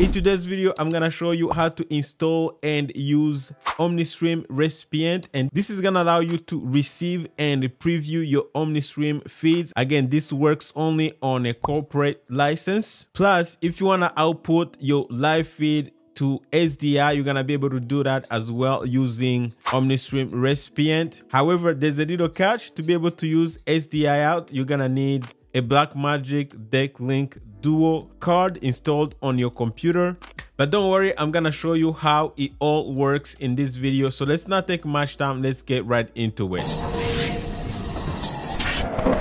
In today's video, I'm gonna show you how to install and use OmniStream recipient and this is gonna allow you to receive and preview your OmniStream feeds. Again, this works only on a corporate license. Plus, if you wanna output your live feed to SDI, you're gonna be able to do that as well using OmniStream recipient. However, there's a little catch to be able to use SDI out. You're gonna need a Blackmagic Deck Link Duo card installed on your computer. But don't worry, I'm gonna show you how it all works in this video. So let's not take much time, let's get right into it.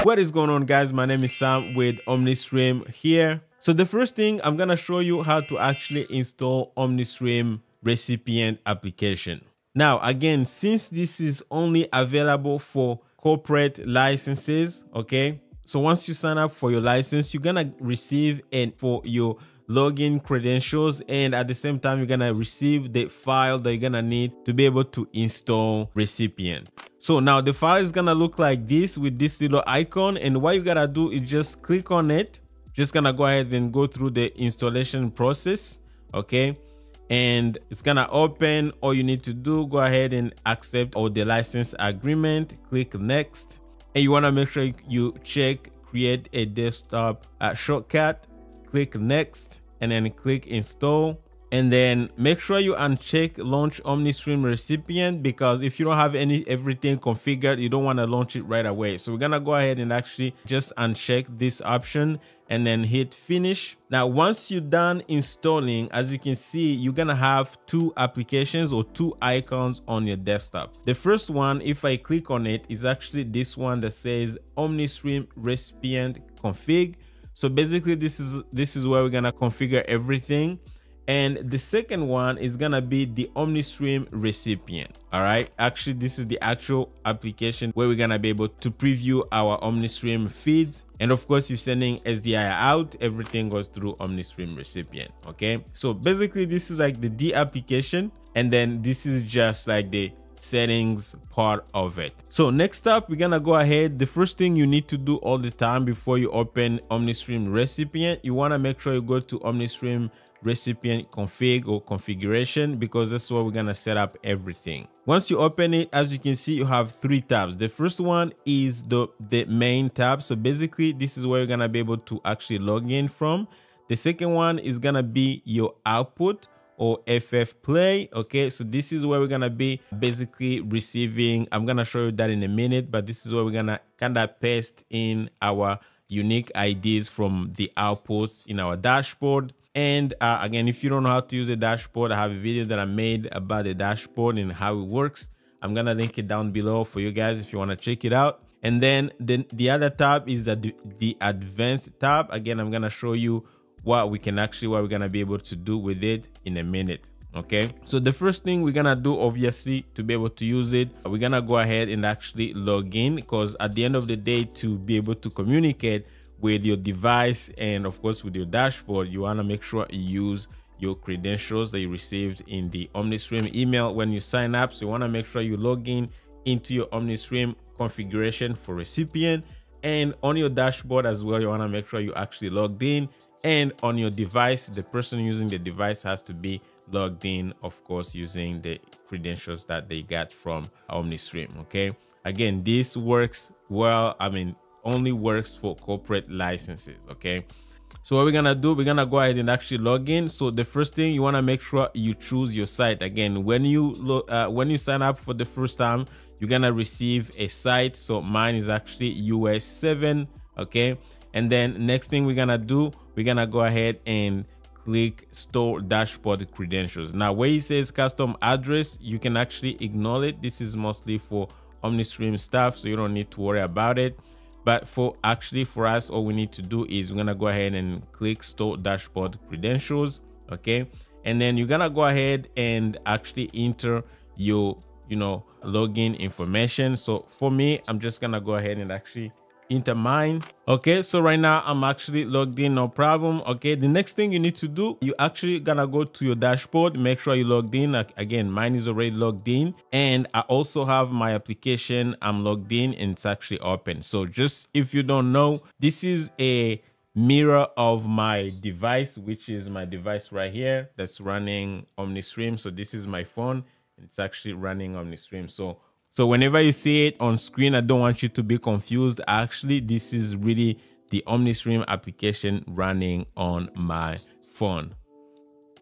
What is going on guys? My name is Sam with OmniStream here. So the first thing, I'm gonna show you how to actually install OmniStream recipient application. Now, again, since this is only available for corporate licenses, okay, so once you sign up for your license, you're gonna receive and for your login credentials and at the same time you're gonna receive the file that you're gonna need to be able to install recipient. So now the file is gonna look like this with this little icon and what you gotta do is just click on it. Just gonna go ahead and go through the installation process okay? And it's gonna open. All you need to do go ahead and accept all the license agreement click next and you want to make sure you check create a desktop uh, shortcut click next and then click install. And then make sure you uncheck launch omnistream recipient because if you don't have any everything configured you don't want to launch it right away. So we're gonna go ahead and actually just uncheck this option and then hit finish. Now once you're done installing as you can see you're gonna have two applications or two icons on your desktop. The first one if i click on it is actually this one that says omnistream recipient config. So basically this is this is where we're gonna configure everything and the second one is gonna be the omnistream recipient. All right? Actually this is the actual application where we're gonna be able to preview our omnistream feeds. And of course you're sending sdi out. Everything goes through omnistream recipient okay? So basically this is like the d application and then this is just like the settings part of it. So next up we're gonna go ahead. The first thing you need to do all the time before you open omnistream recipient you want to make sure you go to omnistream recipient config or configuration because that's where we're gonna set up everything. Once you open it as you can see you have three tabs. The first one is the the main tab. So basically this is where you're gonna be able to actually log in from. The second one is gonna be your output or ff play okay? So this is where we're gonna be basically receiving i'm gonna show you that in a minute but this is where we're gonna kind of paste in our unique IDs from the outputs in our dashboard and uh, again, if you don't know how to use a dashboard, I have a video that I made about the dashboard and how it works. I'm gonna link it down below for you guys if you wanna check it out. And then the, the other tab is the, the advanced tab. Again, I'm gonna show you what we can actually, what we're gonna be able to do with it in a minute okay so the first thing we're gonna do obviously to be able to use it we're gonna go ahead and actually log in because at the end of the day to be able to communicate with your device and of course with your dashboard you want to make sure you use your credentials that you received in the omnistream email. When you sign up so you want to make sure you log in into your omnistream configuration for recipient. And on your dashboard as well you want to make sure you actually logged in. And on your device the person using the device has to be logged in of course using the credentials that they got from omnistream okay? Again this works well. I mean only works for corporate licenses okay? So what we're gonna do we're gonna go ahead and actually log in. So the first thing you want to make sure you choose your site. Again when you uh, when you sign up for the first time you're gonna receive a site. So mine is actually us 7 okay? And then next thing we're gonna do we're gonna go ahead and click store dashboard credentials. Now where it says custom address you can actually ignore it. This is mostly for omnistream stuff so you don't need to worry about it but for actually for us all we need to do is we're gonna go ahead and click store dashboard credentials okay? And then you're gonna go ahead and actually enter your you know login information. So for me i'm just gonna go ahead and actually into mine okay so right now i'm actually logged in no problem okay the next thing you need to do you actually gonna go to your dashboard make sure you logged in again mine is already logged in and i also have my application i'm logged in and it's actually open so just if you don't know this is a mirror of my device, which is my device right here that's running OmniStream. So this is my phone. It's actually running OmniStream. So so whenever you see it on screen, I don't want you to be confused. Actually, this is really the OmniStream application running on my phone.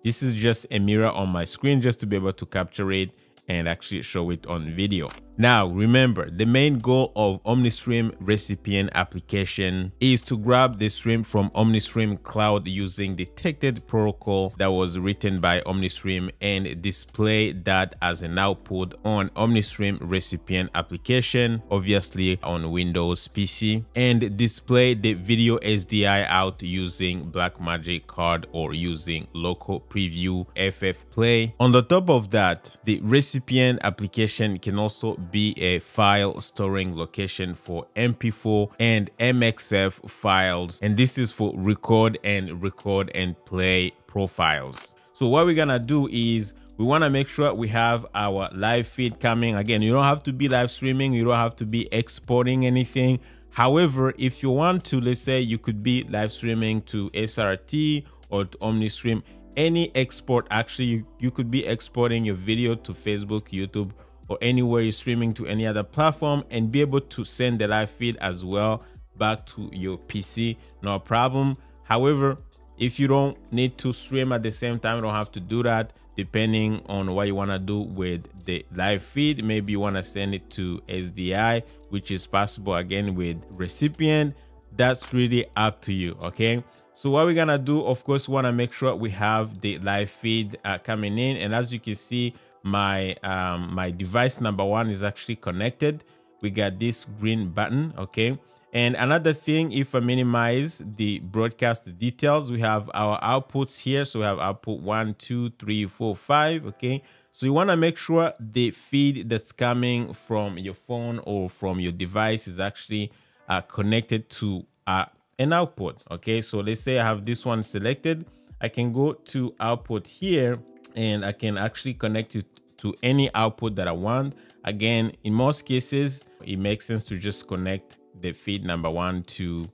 This is just a mirror on my screen just to be able to capture it and actually show it on video. Now, remember, the main goal of OmniStream recipient application is to grab the stream from OmniStream Cloud using detected protocol that was written by OmniStream and display that as an output on OmniStream recipient application, obviously on Windows PC, and display the video SDI out using Blackmagic Card or using Local Preview FF Play. On the top of that, the recipient application can also be a file storing location for MP4 and MXF files. And this is for record and record and play profiles. So what we're gonna do is we want to make sure we have our live feed coming again you don't have to be live streaming you don't have to be exporting anything however if you want to let's say you could be live streaming to srt or to omnistream any export actually you, you could be exporting your video to facebook youtube or anywhere you're streaming to any other platform and be able to send the live feed as well back to your PC, no problem. However, if you don't need to stream at the same time, you don't have to do that depending on what you want to do with the live feed. Maybe you want to send it to SDI, which is possible again with recipient. That's really up to you, okay? So what we're gonna do, of course, we want to make sure we have the live feed uh, coming in. And as you can see, my um, my device number one is actually connected. We got this green button okay? And another thing if i minimize the broadcast details we have our outputs here. So we have output one two three four five okay? So you want to make sure the feed that's coming from your phone or from your device is actually uh, connected to uh, an output okay? So let's say i have this one selected. I can go to output here and I can actually connect it to any output that I want. Again, in most cases, it makes sense to just connect the feed number one to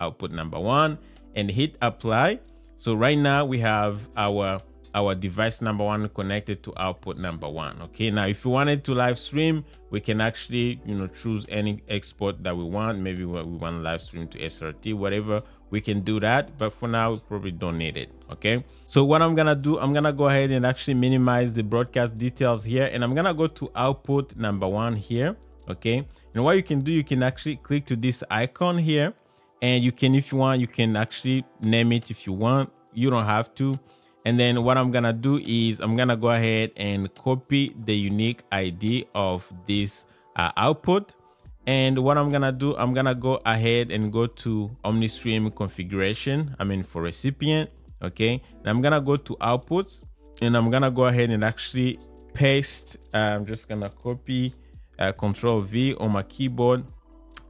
output number one and hit apply. So right now we have our our device number one connected to output number one. Okay, now if you wanted to live stream, we can actually, you know, choose any export that we want. Maybe what we want to live stream to SRT, whatever we can do that but for now we probably don't need it okay so what i'm gonna do i'm gonna go ahead and actually minimize the broadcast details here and i'm gonna go to output number one here okay and what you can do you can actually click to this icon here and you can if you want you can actually name it if you want you don't have to and then what i'm gonna do is i'm gonna go ahead and copy the unique id of this uh, output and what I'm gonna do, I'm gonna go ahead and go to OmniStream configuration. I mean for recipient, okay? And I'm gonna go to outputs and I'm gonna go ahead and actually paste. Uh, I'm just gonna copy uh, Control V on my keyboard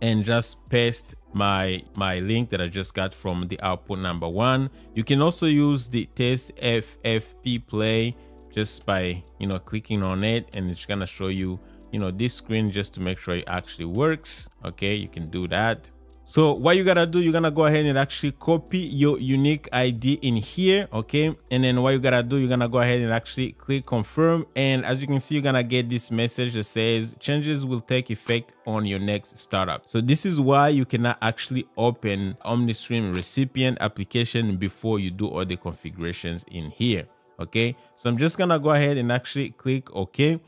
and just paste my my link that I just got from the output number one. You can also use the test FFP play just by you know clicking on it and it's gonna show you you know this screen just to make sure it actually works okay you can do that so what you gotta do you're gonna go ahead and actually copy your unique id in here okay? And then what you gotta do you're gonna go ahead and actually click confirm. And as you can see you're gonna get this message that says changes will take effect on your next startup. So this is why you cannot actually open omnistream recipient application before you do all the configurations in here okay? So i'm just gonna go ahead and actually click ok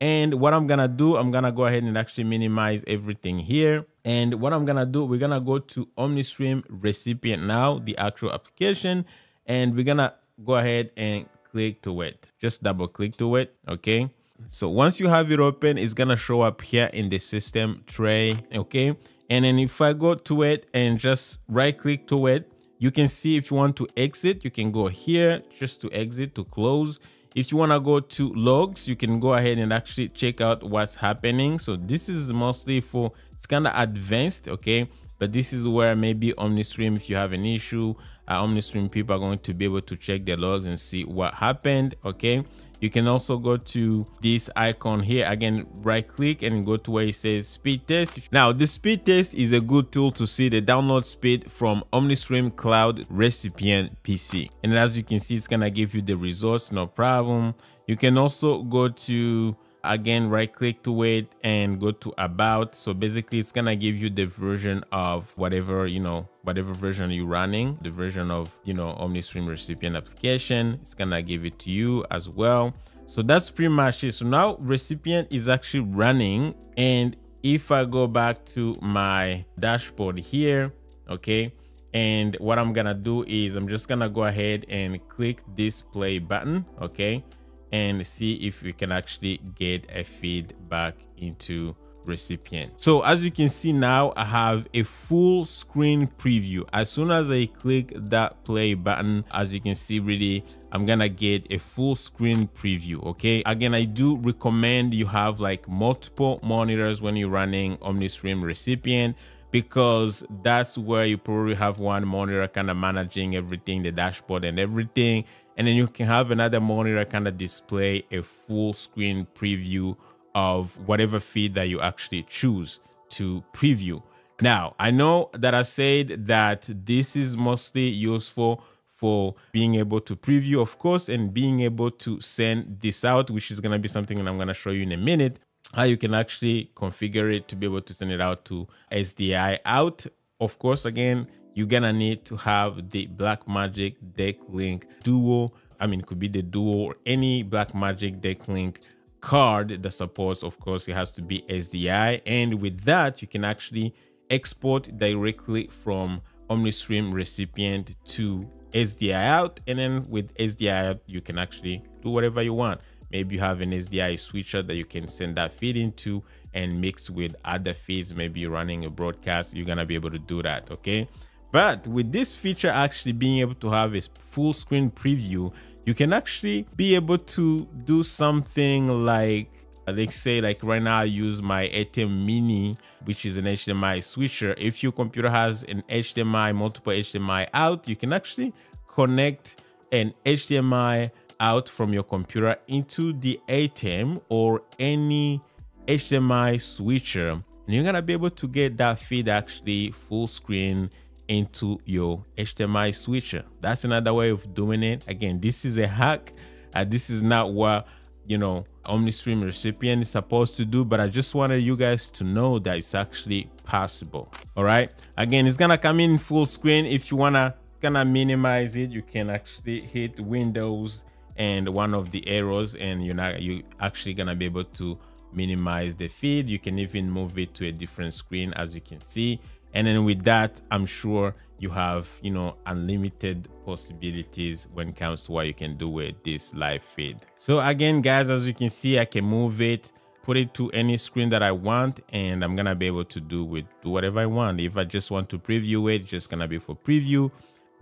and what I'm gonna do, I'm gonna go ahead and actually minimize everything here. And what I'm gonna do, we're gonna go to OmniStream recipient now, the actual application, and we're gonna go ahead and click to it. Just double click to it, okay? So once you have it open, it's gonna show up here in the system tray, okay? And then if I go to it and just right click to it, you can see if you want to exit, you can go here just to exit, to close if you want to go to logs you can go ahead and actually check out what's happening. So this is mostly for it's kind of advanced okay? But this is where maybe omnistream if you have an issue uh, omnistream people are going to be able to check their logs and see what happened okay you can also go to this icon here. Again right click and go to where it says speed test. Now the speed test is a good tool to see the download speed from omnistream cloud recipient pc and as you can see it's gonna give you the results no problem. You can also go to again right click to it and go to about. So basically it's gonna give you the version of whatever you know whatever version you're running the version of you know omnistream recipient application. It's gonna give it to you as well. So that's pretty much it. So now recipient is actually running. And if i go back to my dashboard here okay and what i'm gonna do is i'm just gonna go ahead and click this play button okay and see if we can actually get a feed back into recipient. So as you can see now i have a full screen preview. As soon as i click that play button as you can see really i'm gonna get a full screen preview okay? Again i do recommend you have like multiple monitors when you're running omnistream recipient because that's where you probably have one monitor kind of managing everything the dashboard and everything and then you can have another monitor kind of display a full screen preview of whatever feed that you actually choose to preview. Now, I know that I said that this is mostly useful for being able to preview, of course, and being able to send this out, which is going to be something that I'm going to show you in a minute, how you can actually configure it to be able to send it out to SDI out. Of course, again, you're gonna need to have the Blackmagic Deck Link Duo. I mean, it could be the Duo or any Blackmagic Deck Link card that supports, of course, it has to be SDI. And with that, you can actually export directly from OmniStream recipient to SDI out. And then with SDI out, you can actually do whatever you want. Maybe you have an SDI switcher that you can send that feed into and mix with other feeds. Maybe you're running a broadcast, you're gonna be able to do that, okay? But with this feature actually being able to have a full screen preview, you can actually be able to do something like, let's say like right now I use my ATEM Mini, which is an HDMI switcher. If your computer has an HDMI, multiple HDMI out, you can actually connect an HDMI out from your computer into the ATEM or any HDMI switcher. And you're gonna be able to get that feed actually full screen into your HDMI switcher. That's another way of doing it. Again, this is a hack. Uh, this is not what, you know, OmniStream recipient is supposed to do, but I just wanted you guys to know that it's actually possible. All right. Again, it's going to come in full screen. If you want to kind of minimize it, you can actually hit Windows and one of the arrows and you're not, you actually going to be able to minimize the feed. You can even move it to a different screen as you can see and then with that i'm sure you have you know unlimited possibilities when it comes to what you can do with this live feed. So again guys as you can see i can move it put it to any screen that i want and i'm gonna be able to do with do whatever i want. If i just want to preview it just gonna be for preview.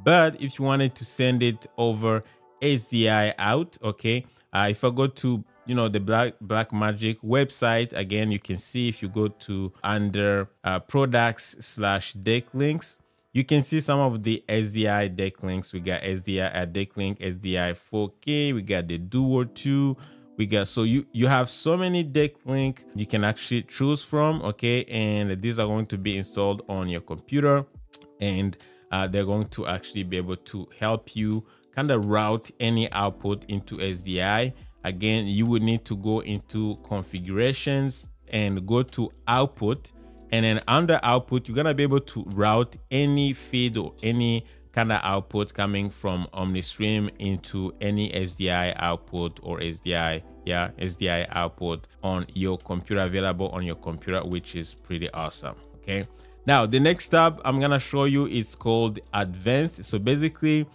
But if you wanted to send it over sdi out okay uh, if i go to you know the black black magic website. Again you can see if you go to under uh, products slash deck links you can see some of the sdi deck links. We got sdi at uh, deck link sdi 4k we got the duo 2 we got so you you have so many deck link you can actually choose from okay? And these are going to be installed on your computer and uh, they're going to actually be able to help you kind of route any output into sdi again you would need to go into configurations and go to output. And then under output you're gonna be able to route any feed or any kind of output coming from omnistream into any sdi output or sdi yeah sdi output on your computer available on your computer which is pretty awesome okay? Now the next tab i'm gonna show you is called advanced. So basically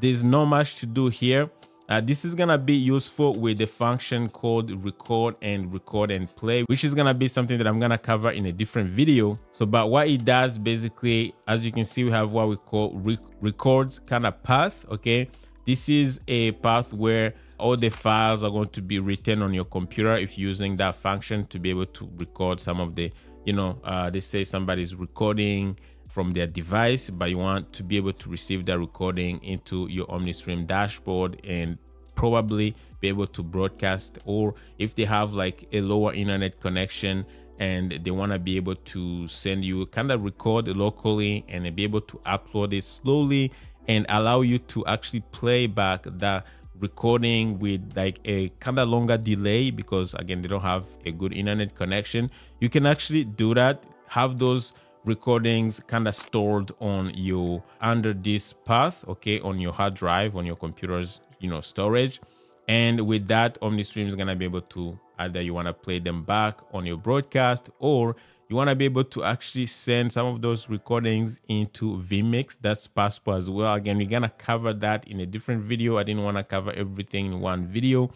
there's not much to do here uh, this is gonna be useful with the function called record and record and play, which is gonna be something that I'm gonna cover in a different video. So, but what it does basically, as you can see, we have what we call rec records kind of path. Okay, this is a path where all the files are going to be written on your computer if using that function to be able to record some of the, you know, uh, they say somebody's recording from their device, but you want to be able to receive that recording into your OmniStream dashboard and probably be able to broadcast or if they have like a lower internet connection and they want to be able to send you kind of record locally and be able to upload it slowly and allow you to actually play back the recording with like a kind of longer delay because again they don't have a good internet connection. You can actually do that have those recordings kind of stored on your under this path okay on your hard drive on your computer's you know storage. And with that omnistream is going to be able to either you want to play them back on your broadcast or you want to be able to actually send some of those recordings into vmix that's possible as well. Again we're to cover that in a different video. I didn't want to cover everything in one video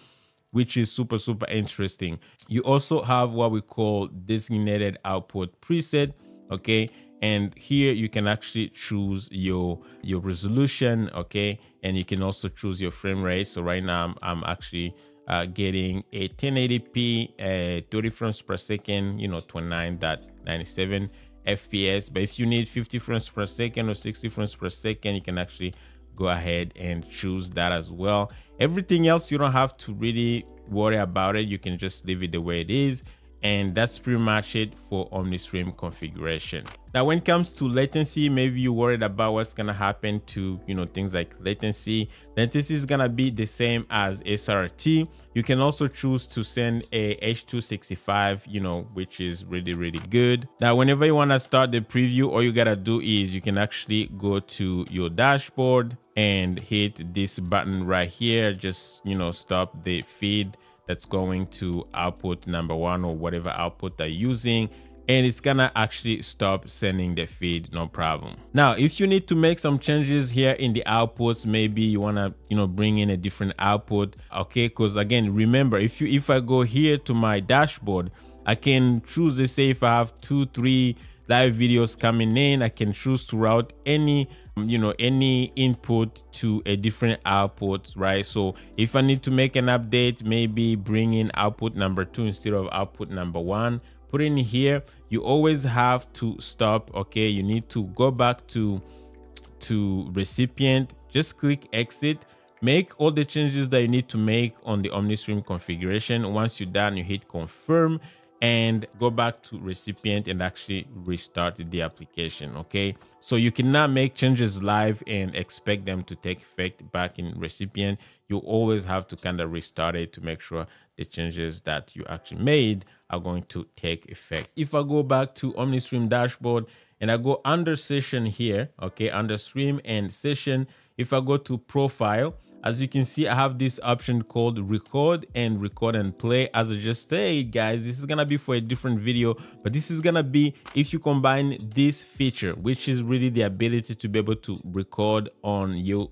which is super super interesting. You also have what we call designated output preset okay? And here you can actually choose your your resolution okay? And you can also choose your frame rate. So right now i'm, I'm actually uh, getting a 1080p uh, 30 frames per second you know 29.97 fps but if you need 50 frames per second or 60 frames per second you can actually go ahead and choose that as well. Everything else you don't have to really worry about it. You can just leave it the way it is and that's pretty much it for OmniStream configuration. Now, when it comes to latency, maybe you're worried about what's gonna happen to you know things like latency. Latency is gonna be the same as SRT. You can also choose to send a H265, you know, which is really really good. Now, whenever you wanna start the preview, all you gotta do is you can actually go to your dashboard and hit this button right here. Just you know stop the feed that's going to output number one or whatever output they're using and it's gonna actually stop sending the feed no problem. Now if you need to make some changes here in the outputs maybe you want to you know bring in a different output okay? Because again remember if you if i go here to my dashboard i can choose to say if i have two three live videos coming in i can choose to route any you know any input to a different output right? So if i need to make an update maybe bring in output number two instead of output number one. Put in here you always have to stop okay? You need to go back to to recipient just click exit. Make all the changes that you need to make on the omnistream configuration. Once you're done you hit confirm and go back to recipient and actually restart the application okay? So you cannot make changes live and expect them to take effect back in recipient. You always have to kind of restart it to make sure the changes that you actually made are going to take effect. If i go back to omnistream dashboard and i go under session here okay under stream and session if i go to profile as you can see, I have this option called record and record and play. As I just said, guys, this is gonna be for a different video, but this is gonna be if you combine this feature, which is really the ability to be able to record on your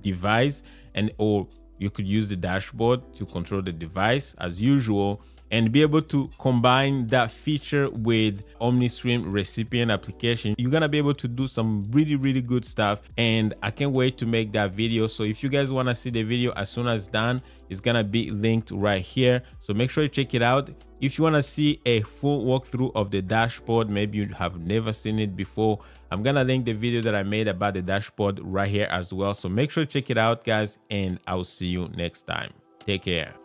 device and or you could use the dashboard to control the device as usual and be able to combine that feature with OmniStream recipient application, you're gonna be able to do some really, really good stuff. And I can't wait to make that video. So if you guys wanna see the video as soon as done, it's gonna be linked right here. So make sure you check it out. If you wanna see a full walkthrough of the dashboard, maybe you have never seen it before, I'm gonna link the video that I made about the dashboard right here as well. So make sure you check it out guys and I'll see you next time. Take care.